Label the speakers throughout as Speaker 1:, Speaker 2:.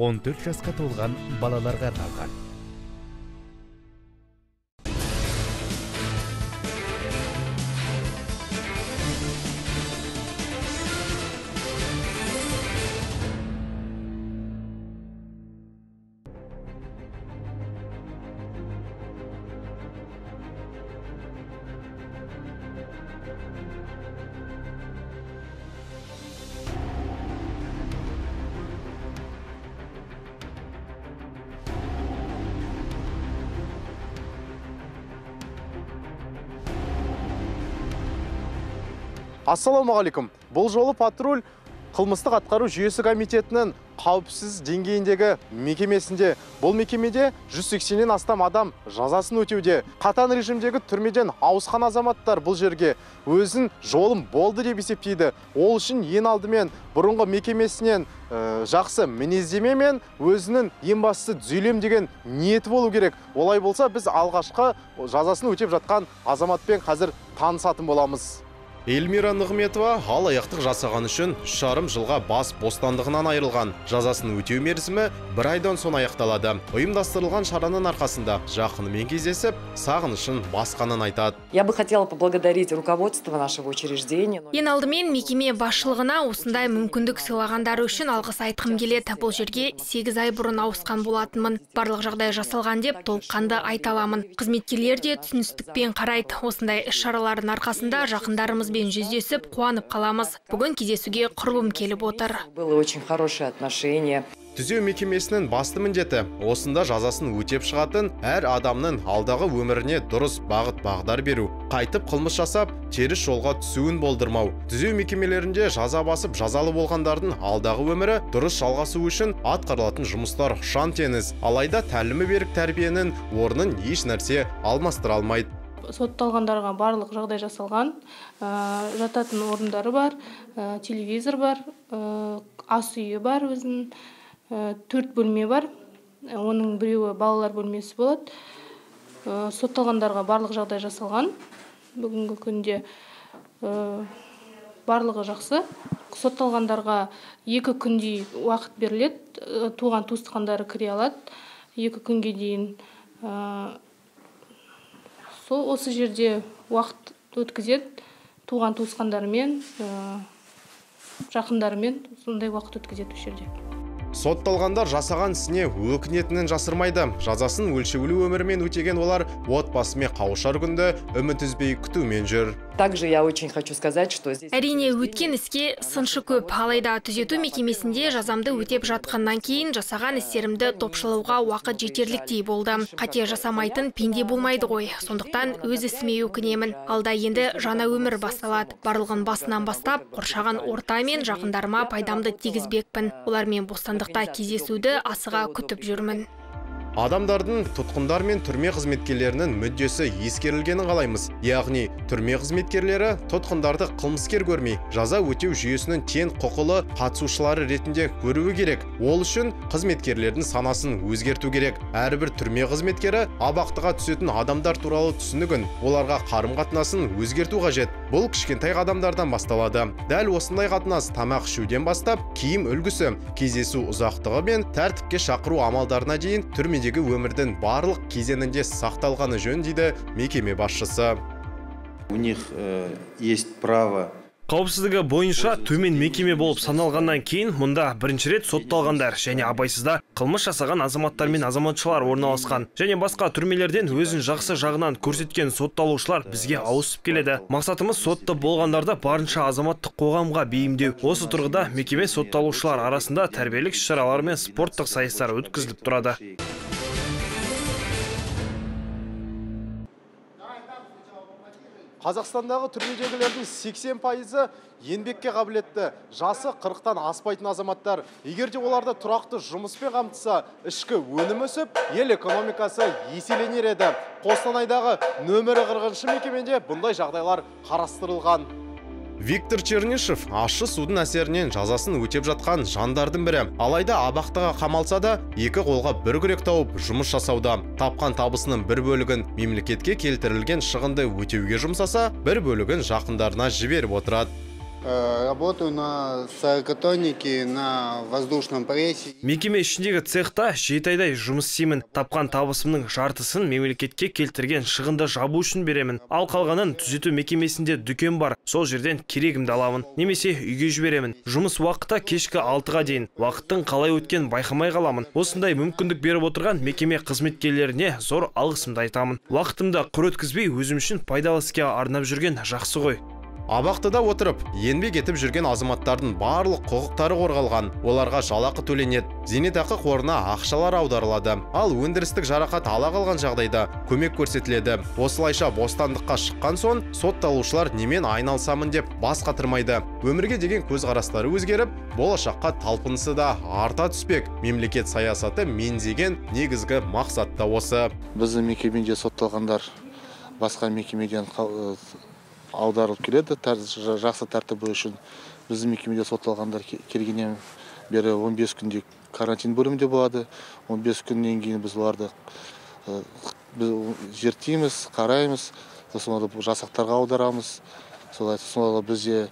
Speaker 1: 14 жасқа толған балаларға арналған.
Speaker 2: Ассалаумағалейкум. Бұл жолы патруль қылмыстық атқару жүйесі комитетінің қауіпсіз деңгейіндегі мекемесінде. Бұл мекемеде 180-нен астам адам жазасын өтеуде. Қатаң режимдегі түрмеден ауысқан азаматтар бұл жерге өзін жолым болды деп есептейді. Ол үшін ең алдымен бұрынғы мекемесінен ә, жақсы мінездеме мен өзінің ең бастысы түзелем деген ниеті болу керек. Олай болса біз алғашқы жазасын өтеп жатқан азаматпен қазір танысатын боламыз. Эльмира Нығметова алаяқтық жасаған үшін үш жарым жылға бас бостандығынан айырылған. Жазасын өтеу мерзімі бір айдан соң аяқталады. Ұйымдастырылған шараның арқасында жақынымен кездесіп, сағынышын басқанын айтады.
Speaker 3: Я бы хотела поблагодарить руководство нашего учреждения.
Speaker 4: Ең алдымен мекеме басшылығына осындай мүмкіндік сыйлағандары үшін алғыс айтқым келеді. Бұл жерге 8 ай бұрын ауысқан болатынмын. Барлық жағдай жасалған деп толыққанды айта аламын. Қызметкерлер де түсіністікпен қарайды. Осындай іс-шаралардың арқасында жақындарымыз бен жүздесіп қуанып қаламыз. Бүгін кездесуге құрбым келіп отыр.
Speaker 3: Было очень хорошее отношение.
Speaker 2: Түзеу мекемесінің басты міндеті осында жазасын өтеп шығатын әр адамның алдағы өміріне дұрыс бағыт бағдар беру. Қайтып қылмыс жасап теріс жолға түсуін болдырмау. Түзеу мекемелерінде жаза басып жазалы болғандардың алдағы өмірі дұрыс жалғасу үшін атқарылатын жұмыстар ұшан теңіз алайда тәлімі берік тәрбиенің орнын еш нәрсе алмастыра алмайды.
Speaker 5: Сотталғандарға барлық жағдай жасалған ә, жататын орындары бар ә, телевизор бар ә, ас үйі бар өзінің төрт бөлме бар. Оның біреуі балалар бөлмесі болады. Сотталғандарға барлық жағдай жасалған. Бүгінгі күнде барлығы жақсы. Сотталғандарға екі күндей уақыт беріледі. Туған туысқандары кіре алады. Екі күнге дейін сол осы жерде уақыт өткізеді. Туған туысқандарымен жақындарымен сондай уақыт өткізеді осы жерде.
Speaker 2: Сотталғандар жасаған ісіне өкінетінін жасырмайды. Жазасын өлшеулі өмірмен өтеген олар отбасымен қауышар күнді үміт үзбей күтумен жүр.
Speaker 3: Также я очень хочу сказать что здесь
Speaker 4: әрине өткен іске сыншы көп. алайда түзету мекемесінде жазамды өтеп жатқаннан кейін жасаған істерімді топшылауға уақыт жетерліктей болды. Қате жасамайтын пенде болмайды ғой. Сондықтан өз ісіме өкінемін. Алда енді жаңа өмір басталады. Барлығын басынан бастап қоршаған орта мен жақындарыма пайдамды тигізбекпін. Олармен бостандықта кездесуді асыға күтіп жүрмін.
Speaker 2: Адамдардың тұтқындар мен түрме қызметкерлерінің мүддесі ескерілгенін қалаймыз. Яғни түрме қызметкерлері тұтқындарды қылмыскер көрмей жаза өтеу жүйесінің тең құқылы қатысушылары ретінде көруі керек. Ол үшін қызметкерлердің санасын өзгерту керек. Әрбір түрме қызметкері абақтыға түсетін адамдар туралы түсінігін оларға қарым қатынасын өзгерту қажет. Бұл кішкентай қадамдардан басталады. Дәл осындай қатынас тамақ ішуден бастап киім үлгісі кездесу ұзақтығы мен тәртіпке шақыру амалдарына дейін түрме өмірдің барлық кезеңінде сақталғаны жөн дейді мекеме басшысы.
Speaker 6: У них есть право
Speaker 7: қауіпсіздігі бойынша төмен мекеме болып саналғаннан кейін мұнда бірінші рет сотталғандар және абайсызда қылмыс жасаған азаматтар мен азаматшалар орналасқан. Және басқа түрмелерден өзін жақсы жағынан көрсеткен сотталушылар бізге ауысып келеді. мақсатымыз сотты болғандарды барынша азаматтық қоғамға бейімдеу. Осы тұрғыда мекеме сотталушылар арасында тәрбиелік іс шаралар мен спорттық сайыстар өткізіліп тұрады.
Speaker 2: Қазақстандағы түрмедегілердің 80 пайызы еңбекке қабілетті жасы 40-тан аспайтын азаматтар. Егер де оларды тұрақты жұмыспен қамтыса ішкі өнім өсіп ел экономикасы еселенер еді. Қостанайдағы нөмірі 40 мекемеде бұндай жағдайлар қарастырылған. Виктор Чернышев ащы судың әсерінен жазасын өтеп жатқан жандардың бірі. Алайда абақтыға қамалса да, екі қолға бір күрек тауып жұмыс жасауда. Тапқан табысының бір бөлігін мемлекетке келтірілген шығынды өтеуге жұмсаса, бір бөлігін жақындарына жіберіп отырады.
Speaker 8: Э, Работаю на сорокотоннике на воздушном прессе.
Speaker 7: мекеме ішіндегі цехта жеті айдай жұмыс істеймін. Тапқан табысымның жартысын мемлекетке келтірген шығынды жабу үшін беремін. Ал қалғанын түзету мекемесінде дүкен бар. Сол жерден керегімді аламын. Немесе үйге жіберемін. Жұмыс уақыты кешкі алтыға дейін. Уақыттың қалай өткен байқамай қаламын. Осындай мүмкіндік беріп отырған мекеме қызметкерлеріне зор алғысымды айтамын. Уақытымды құр өткізбей өзім үшін пайдалы іске арнап жүрген жақсы ғой.
Speaker 2: Абақтыда отырып еңбек етіп жүрген азаматтардың барлық құқықтары қорғалған оларға жалақы төленеді. Зейнетақы қорына ақшалар аударылады. Ал өндірістік жарақат ала қалған жағдайда көмек көрсетіледі. Осылайша бостандыққа шыққан соң сотталушылар немен айналысамын деп бас қатырмайды. Өмірге деген көзқарастары өзгеріп болашаққа талпынысы да арта түспек. Мемлекет саясаты меңзеген негізгі мақсат та осы.
Speaker 9: Біздің мекемеде сотталғандар басқа мекемеден аударылып келеді. Жақсы тәртібі үшін біздің мекемеде сотталғандар ке- келгеннен бері 15 күнде карантин бөлімінде болады. 15 күннен кейін біз оларды э, біз зерттейміз қараймыз. Сосын оларды жасақтарға аударамыз. Солай солай бізде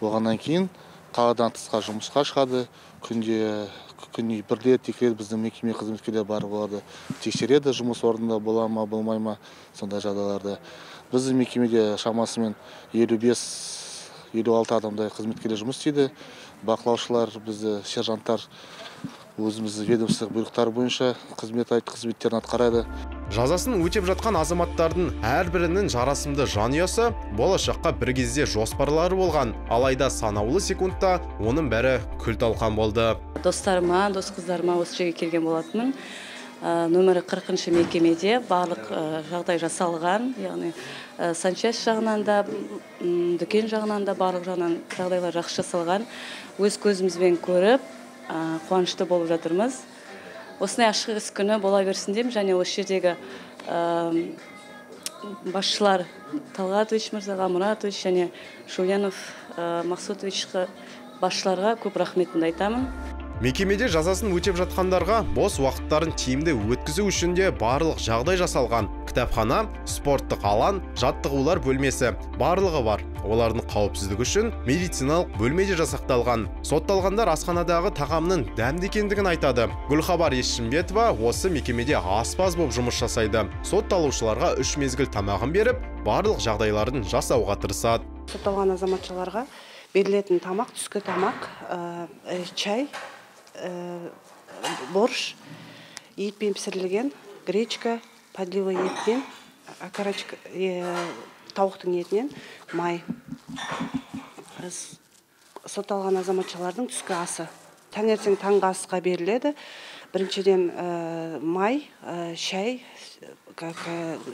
Speaker 9: болғаннан кейін қаладан тысқа жұмысқа шығады. Күнде күніне бір рет екі рет біздің мекеме қызметкерлері барып оларды тексереді. Жұмыс орнында бола ма болмай ма сондай жағдайларда. Біздің мекемеде шамасымен елу бес елу алты адамдай қызметкерлер жұмыс істейді. Бақылаушылар бізді сержанттар өзіміздің ведомство бұйрықтары бойынша қызмет айт қызметтерін атқарады.
Speaker 2: Жазасын өтеп жатқан азаматтардың әрбірінің жарасымды жанұясы болашаққа бір кезде жоспарлары болған. Алайда санаулы секундта оның бәрі күл талқан болды.
Speaker 10: Достарыма дос қыздарыма осы жерге келген болатынмын. Нөмірі қырқыншы мекемеде барлық ә, жағдай жасалған. Яғни ә, санчасть жағынан да дүкен жағынан да барлық жағынан жағдайлар жақсы жасалған. Өз көзімізбен көріп қуанышты болып жатырмыз. Осындай ашық іс күні бола берсін деймін. Және осы жердегі басшылар талғатович мырзаға мұратович және шуленов ә, мақсутовичқа басшыларға көп рахметімді айтамын.
Speaker 2: Мекемеде жазасын өтеп жатқандарға бос уақыттарын тиімді өткізу үшін де барлық жағдай жасалған. Кітапхана спорттық алаң жаттығулар бөлмесі барлығы бар. Олардың қауіпсіздігі үшін медициналық бөлме де жасақталған. Сотталғандар асханадағы тағамның дәмді екендігін айтады. Гүлхабар ешімбетова осы мекемеде аспаз болып жұмыс жасайды. Сотталушыларға үш мезгіл тамағын беріп барлық жағдайларын жасауға тырысады.
Speaker 11: Сотталған азаматшаларға берілетін тамақ түскі тамақ ә, чай борщ етпен пісірілген гречка подлива етпен окорочка ә, тауықтың етінен май. Сотталған азаматшалардың түскі асы. Таңертең таңғы асқа беріледі. Біріншіден ә, май шай как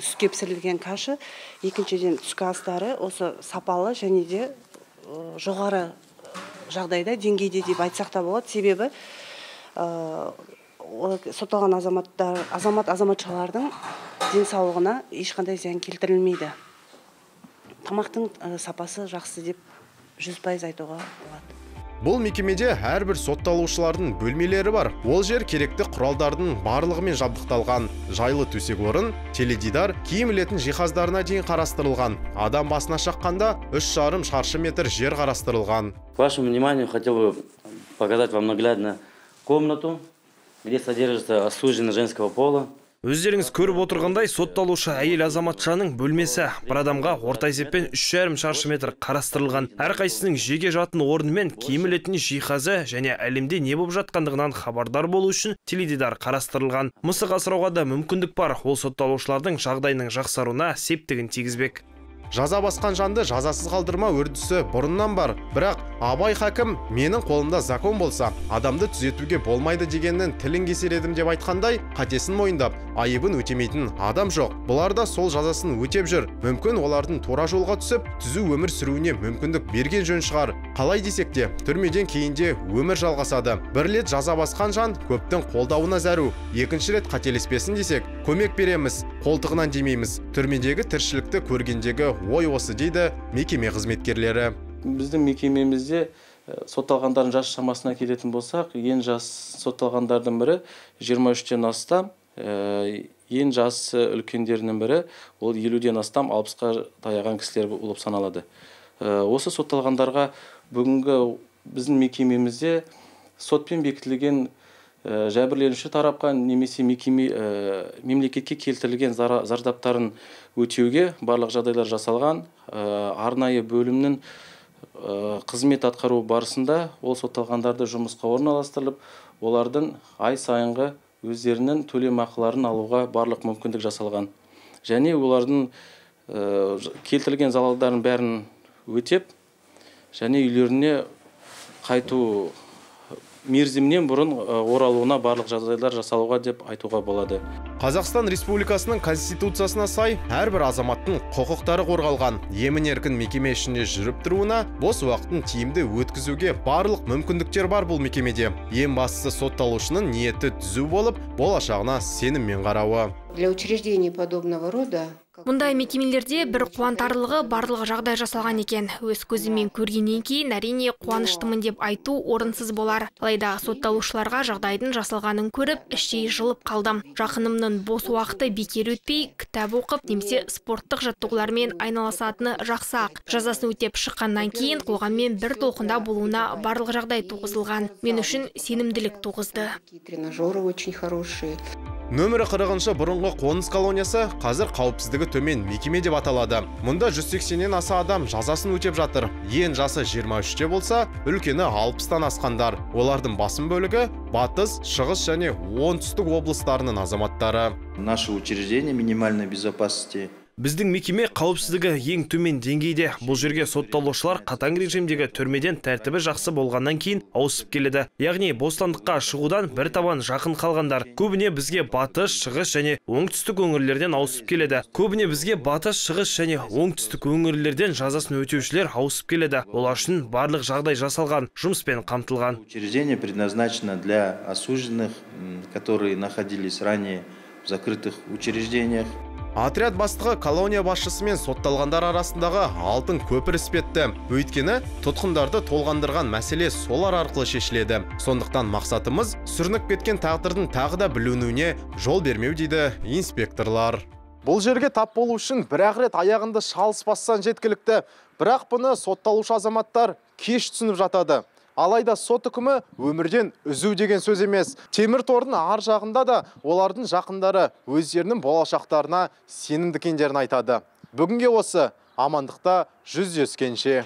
Speaker 11: сүтке пісірілген каша. Екіншіден түскі астары осы сапалы және де жоғары жағдайда деңгейде деп айтсақ та болады. Себебі ә, сотталған азаматтар азамат азаматшалардың денсаулығына ешқандай зиян келтірілмейді. Тамақтың ә, сапасы жақсы деп жүз пайыз айтуға болады.
Speaker 2: Бұл мекемеде әрбір сотталушылардың бөлмелері бар. Ол жер керекті құралдардың барлығымен жабдықталған. Жайлы төсек орын теледидар киім ілетін жиһаздарына дейін қарастырылған. Адам басына шаққанда үш жарым шаршы метр жер қарастырылған.
Speaker 12: К вашему вниманию хотел бы показать вам наглядно комнату, где содержится осужденный женского пола.
Speaker 7: Өздеріңіз көріп отырғандай сотталушы әйел азаматшаның бөлмесі. Бір адамға орта есеппен үш жарым шаршы метр қарастырылған. Әрқайсысының жеке жатын орны мен киім ілетін жиһазы және әлемде не болып жатқандығынан хабардар болу үшін теледидар қарастырылған. Мысық асырауға да мүмкіндік бар. Ол сотталушылардың жағдайының жақсаруына септігін тигізбек.
Speaker 2: Жаза басқан жанды жазасыз қалдырма үрдісі бұрыннан бар. Бірақ абай хакім менің қолымда закон болса адамды түзетуге болмайды дегеннің тілін кесер едім деп айтқандай қатесін мойындап айыбын өтемейтін адам жоқ. Бұлар да сол жазасын өтеп жүр. Мүмкін олардың тура жолға түсіп түзу өмір сүруіне мүмкіндік берген жөн шығар. Қалай десек те түрмеден кейін де өмір жалғасады. Бір рет жаза басқан жан көптің қолдауына зәру. Екінші рет қателеспесін десек көмек береміз қолтығынан демейміз. Түрмедегі тіршілікті көргендегі ой осы дейді мекеме қызметкерлері.
Speaker 13: Біздің мекемемізде э, сотталғандардың жас шамасына келетін болсақ ең жас сотталғандардың бірі 23-тен астам э, ең жасы үлкендерінің бірі ол елуден астам алпысқа таяған кісілер болып саналады. Э, осы сотталғандарға бүгінгі біздің мекемемізде сотпен бекітілген жәбірленуші тарапқа немесе мекеме ә, мемлекетке келтірілген зардаптарын өтеуге барлық жағдайлар жасалған. Ә, арнайы бөлімнің ә, қызмет атқару барысында ол сотталғандарды жұмысқа орналастырылып олардың ай сайынғы өздерінің төлемақыларын алуға барлық мүмкіндік жасалған. Және олардың келтірілген залалдардың бәрін өтеп және үйлеріне қайту мерзімінен бұрын оралуына барлық жағдайлар жасалуға деп айтуға болады
Speaker 2: Қазақстан Республикасының Конституциясына сай әрбір азаматтың құқықтары қорғалған. Емін еркін мекеме ішінде жүріп тұруына, бос уақытын тиімді өткізуге барлық мүмкіндіктер бар бұл мекемеде. Ең бастысы сотталушының ниеті түзу болып, болашағына сеніммен қарауы.
Speaker 14: Для учреждений подобного рода
Speaker 4: мұндай мекемелерде бір қуантарлығы барлық жағдай жасалған екен. Өз көзіммен көргеннен кейін әрине қуаныштымын деп айту орынсыз болар. Алайда сотталушыларға жағдайдың жасалғанын көріп іштей жылып қалдым. Жақынымның бос уақыты бекер өтпей кітап оқып немесе спорттық жаттығулармен айналысатыны жақсы ақ. Жазасын өтеп шыққаннан кейін қоғаммен бір толқында болуына барлық жағдай туғызылған. Мен үшін сенімділік туғызды.
Speaker 14: Тренажеры очень хорошие.
Speaker 2: Нөмірі қырығыншы бұрынғы қоныс колониясы қазір қауіпсіздігі төмен мекеме деп аталады. Мұнда 180-нен аса адам жазасын өтеп жатыр. Ең жасы 23-те болса, үлкені 60-тан асқандар. Олардың басым бөлігі батыс, шығыс және оңтүстік облыстарының азаматтары.
Speaker 6: Наше учреждение минимальной безопасности
Speaker 7: біздің мекеме қауіпсіздігі ең төмен деңгейде. Бұл жерге сотталушылар қатаң режимдегі түрмеден тәртібі жақсы болғаннан кейін ауысып келеді. Яғни бостандыққа шығудан бір табан жақын қалғандар көбіне бізге батыс шығыс және оңтүстік өңірлерден ауысып келеді. Көбіне бізге батыс шығыс және оңтүстік өңірлерден жазасын өтеушілер ауысып келеді. Олар үшін барлық жағдай жасалған жұмыспен қамтылған.
Speaker 6: Учреждение предназначено для осужденных, которые находились ранее в закрытых учреждениях.
Speaker 2: Отряд бастығы колония басшысы мен сотталғандар арасындағы алтын көпір іспетті. Өйткені тұтқындарды толғандырған мәселе солар арқылы шешіледі. Сондықтан мақсатымыз сүрініп кеткен тағдырдың тағы да бүлінуіне жол бермеу дейді инспекторлар. Бұл жерге тап болу үшін бір ақ рет аяғынды шалыс бассан жеткілікті. Бірақ бұны сотталушы азаматтар кеш түсініп жатады. Алайда сот үкімі өмірден үзу деген сөз емес. Темір тордың ар жағында да олардың жақындары өздерінің болашақтарына сенімді екендерін айтады. Бүгінге осы амандықта жүздескенше.